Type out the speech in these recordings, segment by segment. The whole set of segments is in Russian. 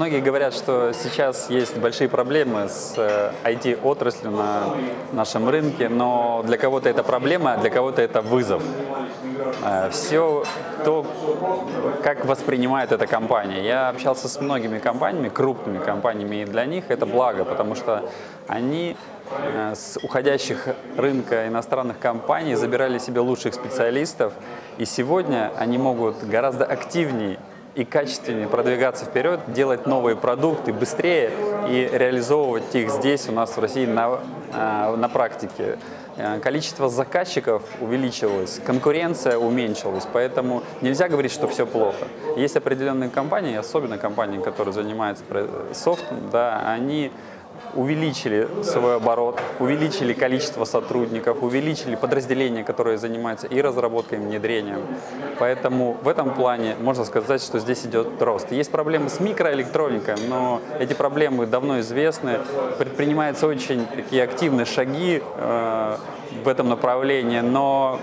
Многие говорят, что сейчас есть большие проблемы с IT-отраслью на нашем рынке, но для кого-то это проблема, а для кого-то это вызов. Все то, как воспринимает эта компания. Я общался с многими компаниями, крупными компаниями, и для них это благо, потому что они с уходящих рынка иностранных компаний забирали себе лучших специалистов, и сегодня они могут гораздо активнее и качественнее продвигаться вперед, делать новые продукты быстрее и реализовывать их здесь у нас в России на, а, на практике. Э, количество заказчиков увеличилось, конкуренция уменьшилась, поэтому нельзя говорить, что все плохо. Есть определенные компании, особенно компании, которые занимаются софтом, да, они увеличили свой оборот, увеличили количество сотрудников, увеличили подразделения, которые занимаются и разработкой, и внедрением. Поэтому в этом плане можно сказать, что здесь идет рост. Есть проблемы с микроэлектроникой, но эти проблемы давно известны. Предпринимаются очень такие активные шаги э, в этом направлении, но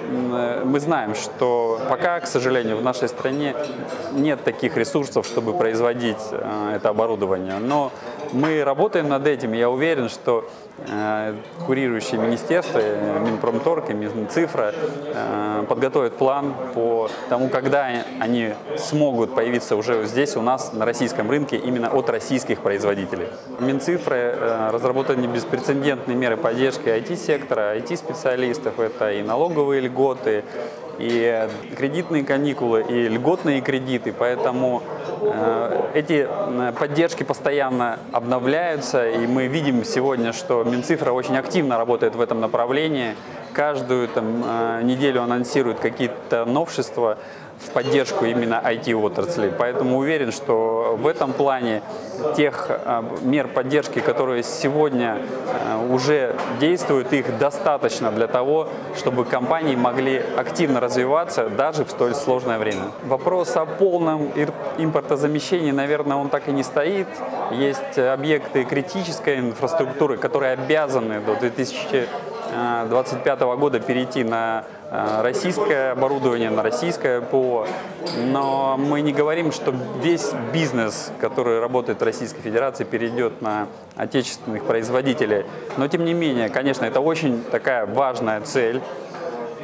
мы знаем, что пока, к сожалению, в нашей стране нет таких ресурсов, чтобы производить э, это оборудование. Но мы работаем над этим, я уверен, что э, курирующие министерства, э, Минпромторг и Минцифра подготовят план по тому, когда они смогут появиться уже здесь у нас на российском рынке именно от российских производителей. Минцифры разработали беспрецедентные меры поддержки IT-сектора, IT-специалистов, специалистов, это и налоговые льготы, и кредитные каникулы, и льготные кредиты, поэтому э, эти э, поддержки постоянно обновляются, и мы видим сегодня, что Минцифра очень активно работает в этом направлении, каждую там, э, неделю анонсирует какие-то новшества, в поддержку именно IT-отрасли. Поэтому уверен, что в этом плане тех а, мер поддержки, которые сегодня а, уже действуют, их достаточно для того, чтобы компании могли активно развиваться даже в столь сложное время. Вопрос о полном импортозамещении, наверное, он так и не стоит. Есть объекты критической инфраструктуры, которые обязаны до 2025 года перейти на Э, российское оборудование, на российское ПО. Но мы не говорим, что весь бизнес, который работает в Российской Федерации, перейдет на отечественных производителей. Но тем не менее, конечно, это очень такая важная цель.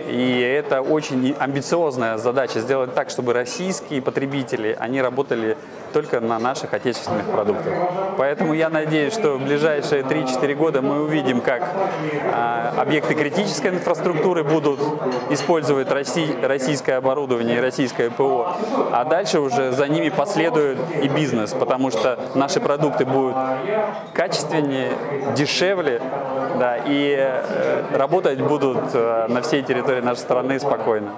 И это очень амбициозная задача сделать так, чтобы российские потребители, они работали только на наших отечественных продуктах. Поэтому я надеюсь, что в ближайшие 3-4 года мы увидим, как а, объекты критической инфраструктуры будут использовать Россий, российское оборудование и российское ПО, а дальше уже за ними последует и бизнес, потому что наши продукты будут качественнее, дешевле, да, и э, работать будут э, на всей территории нашей страны спокойно.